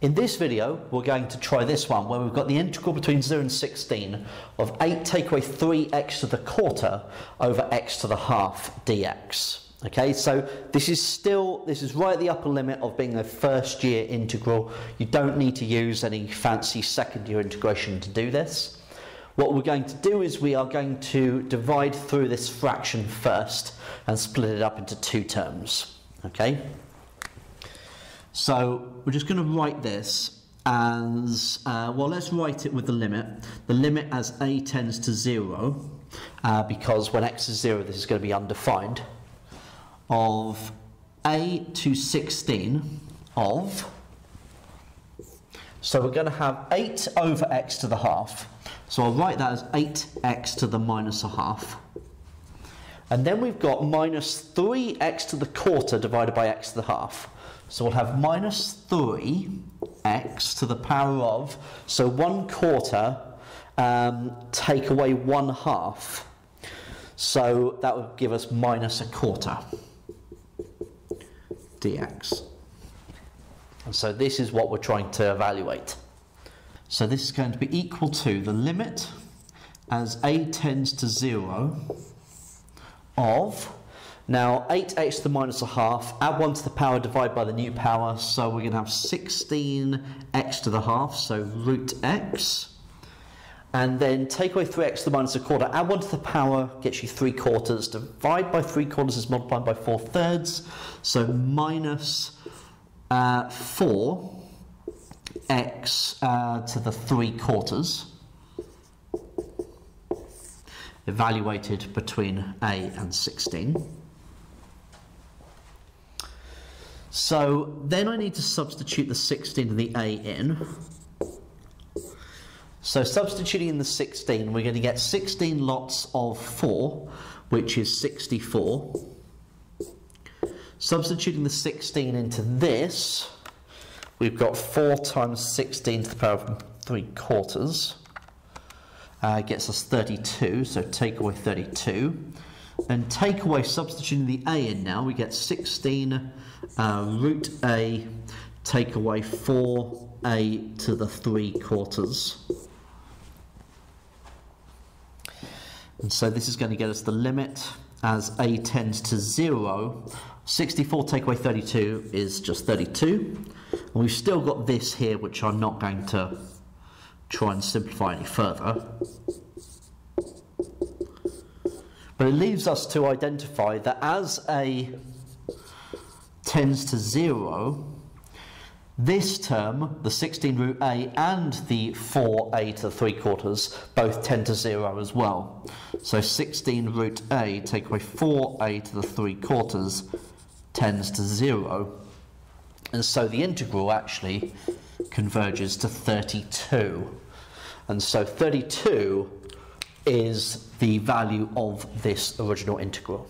In this video, we're going to try this one where we've got the integral between 0 and 16 of 8 take away 3x to the quarter over x to the half dx. Okay, so this is still, this is right at the upper limit of being a first year integral. You don't need to use any fancy second year integration to do this. What we're going to do is we are going to divide through this fraction first and split it up into two terms. Okay. So we're just going to write this as, uh, well, let's write it with the limit. The limit as a tends to 0, uh, because when x is 0, this is going to be undefined, of a to 16 of, so we're going to have 8 over x to the half. So I'll write that as 8x to the minus a half. And then we've got minus 3x to the quarter divided by x to the half. So we'll have minus 3x to the power of, so 1 quarter um, take away 1 half. So that would give us minus a quarter dx. And so this is what we're trying to evaluate. So this is going to be equal to the limit as a tends to 0 of. Now, 8x to the minus a half, add 1 to the power, divide by the new power, so we're going to have 16x to the half, so root x. And then take away 3x to the minus a quarter, add 1 to the power, gets you 3 quarters. Divide by 3 quarters is multiplied by 4 thirds, so minus uh, 4x uh, to the 3 quarters evaluated between a and 16. So then I need to substitute the 16 and the a in. So substituting in the 16, we're going to get 16 lots of 4, which is 64. Substituting the 16 into this, we've got 4 times 16 to the power of 3 quarters. Uh, gets us 32, so take away 32. And take away, substituting the a in now, we get 16 uh, root a, take away 4a to the 3 quarters. And so this is going to get us the limit as a tends to 0. 64 take away 32 is just 32. And we've still got this here, which I'm not going to try and simplify any further. But it leaves us to identify that as a tends to 0, this term, the 16 root a and the 4a to the 3 quarters, both tend to 0 as well. So 16 root a take away 4a to the 3 quarters tends to 0. And so the integral actually converges to 32. And so 32 is the value of this original integral.